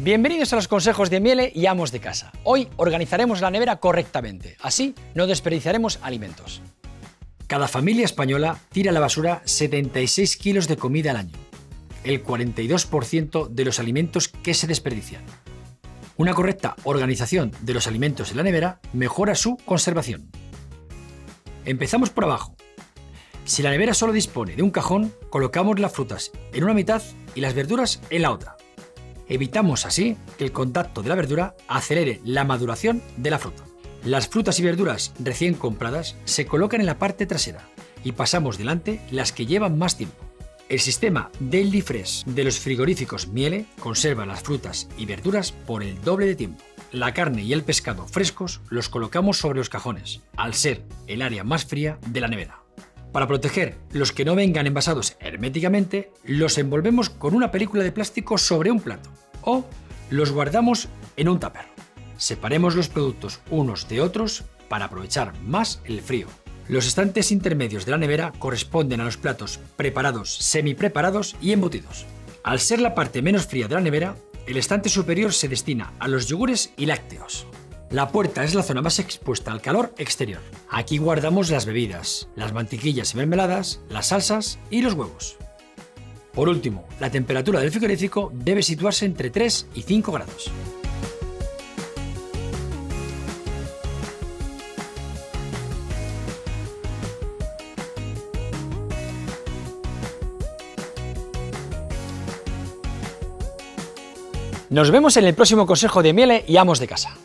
Bienvenidos a los consejos de Miele y amos de casa. Hoy organizaremos la nevera correctamente, así no desperdiciaremos alimentos. Cada familia española tira a la basura 76 kilos de comida al año, el 42% de los alimentos que se desperdician. Una correcta organización de los alimentos en la nevera mejora su conservación. Empezamos por abajo. Si la nevera solo dispone de un cajón, colocamos las frutas en una mitad y las verduras en la otra. Evitamos así que el contacto de la verdura acelere la maduración de la fruta. Las frutas y verduras recién compradas se colocan en la parte trasera y pasamos delante las que llevan más tiempo. El sistema Daily Fresh de los frigoríficos Miele conserva las frutas y verduras por el doble de tiempo. La carne y el pescado frescos los colocamos sobre los cajones, al ser el área más fría de la nevera. Para proteger los que no vengan envasados herméticamente, los envolvemos con una película de plástico sobre un plato o los guardamos en un tupper. Separemos los productos unos de otros para aprovechar más el frío. Los estantes intermedios de la nevera corresponden a los platos preparados, semi-preparados y embutidos. Al ser la parte menos fría de la nevera, el estante superior se destina a los yogures y lácteos. La puerta es la zona más expuesta al calor exterior. Aquí guardamos las bebidas, las mantequillas y mermeladas, las salsas y los huevos. Por último, la temperatura del frigorífico debe situarse entre 3 y 5 grados. Nos vemos en el próximo consejo de Miele y Amos de Casa.